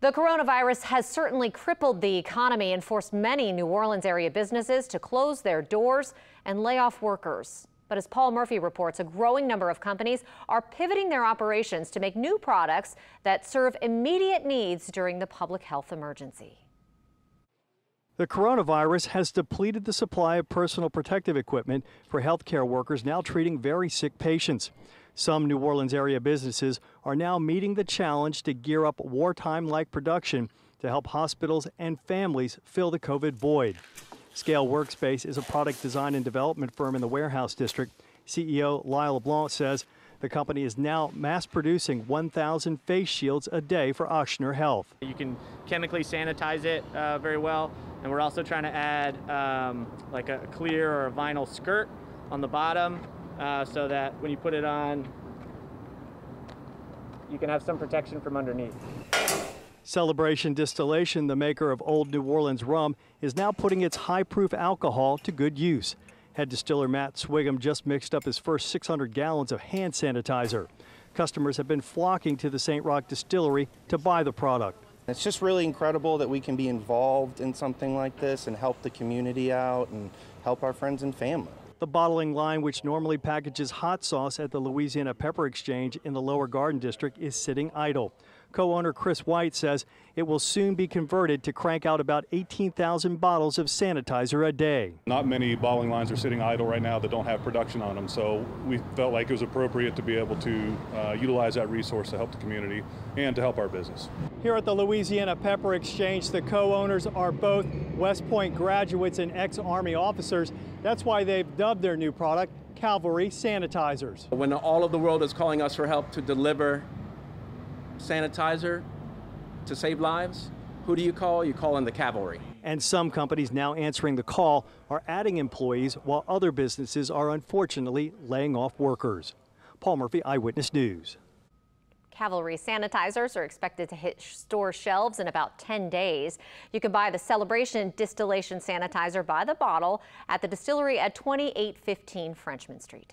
The coronavirus has certainly crippled the economy and forced many New Orleans area businesses to close their doors and lay off workers. But as Paul Murphy reports, a growing number of companies are pivoting their operations to make new products that serve immediate needs during the public health emergency. The coronavirus has depleted the supply of personal protective equipment for healthcare workers now treating very sick patients. Some New Orleans area businesses are now meeting the challenge to gear up wartime like production to help hospitals and families fill the COVID void. Scale Workspace is a product design and development firm in the warehouse district. CEO Lyle LeBlanc says the company is now mass producing 1,000 face shields a day for Ochsner Health. You can chemically sanitize it uh, very well, and we're also trying to add um, like a clear or a vinyl skirt on the bottom uh, so that when you put it on, you can have some protection from underneath. Celebration Distillation, the maker of Old New Orleans rum, is now putting its high proof alcohol to good use. Head distiller Matt Swigum just mixed up his first 600 gallons of hand sanitizer. Customers have been flocking to the St. Roch distillery to buy the product. It's just really incredible that we can be involved in something like this and help the community out and help our friends and family. The bottling line, which normally packages hot sauce at the Louisiana Pepper Exchange in the Lower Garden District, is sitting idle. Co owner Chris White says it will soon be converted to crank out about 18,000 bottles of sanitizer a day. Not many bottling lines are sitting idle right now that don't have production on them, so we felt like it was appropriate to be able to uh, utilize that resource to help the community and to help our business. Here at the Louisiana Pepper Exchange, the co owners are both West Point graduates and ex Army officers. That's why they've dubbed their new product Cavalry Sanitizers. When all of the world is calling us for help to deliver sanitizer to save lives, who do you call? You call in the cavalry. And some companies now answering the call are adding employees while other businesses are unfortunately laying off workers. Paul Murphy, Eyewitness News. Cavalry sanitizers are expected to hit store shelves in about 10 days. You can buy the Celebration Distillation Sanitizer by the bottle at the distillery at 2815 Frenchmen Street.